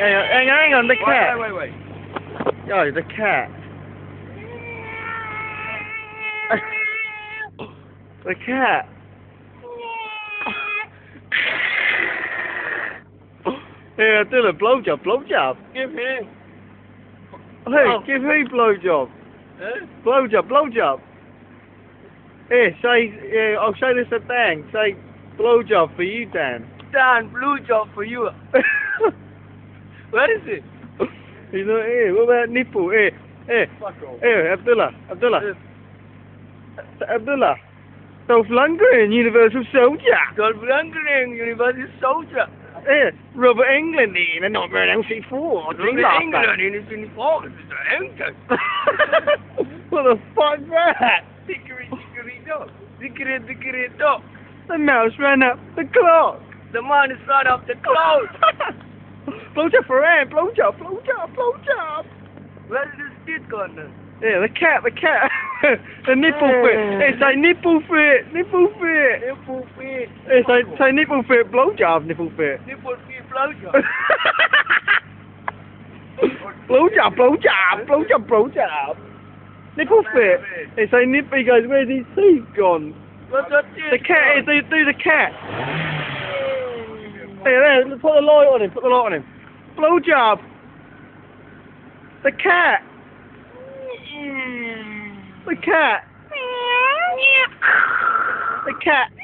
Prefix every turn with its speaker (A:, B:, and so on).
A: Hang on, hang on, hang on, the cat.
B: Wait, wait, wait.
A: Oh, the cat. the cat. Hey, Abdullah, blowjob, blowjob.
B: Give him.
A: Hey,
B: Oh.
A: give me blowjob.
B: Huh?
A: Blowjob, blowjob. Hey, say, yeah, I'll say this to Dan. Say, blowjob for you, Dan.
B: Dan, blue job for you. Where is it?
A: you know, here. What about nipple? Hey, hey,
B: Fuck
A: hey, Abdullah, Abdullah, Abdullah. Dolph Universal Soldier.
B: Dolph Lundgren, Universal Soldier.
A: Hey, Robert Englund in Nightmare on Elm 4.
B: From England in his uniform. It's an England.
A: what the fuck's that?
B: Dickory, dickory, dog. Dickory, dickory, dog.
A: The mouse ran up the clock.
B: The man is right up the cloud.
A: blowjob for Anne, blowjob, blowjob, blowjob.
B: Where is this kid gone then?
A: Yeah, the cat, the cat. the nipple fit. It's a nipple fit, nipple fit.
B: Nipple feet.
A: It's a, say nipple fit, blowjob, nipple fit.
B: Nipple feet blowjob.
A: blowjob, blowjob, blowjob, blowjob. Nipple fit. It's a nip. He goes, where's his teeth gone? The cat is, do the cat. Hey, there, put the light on him, put the light on him. Blowjob. The cat. The cat. The cat.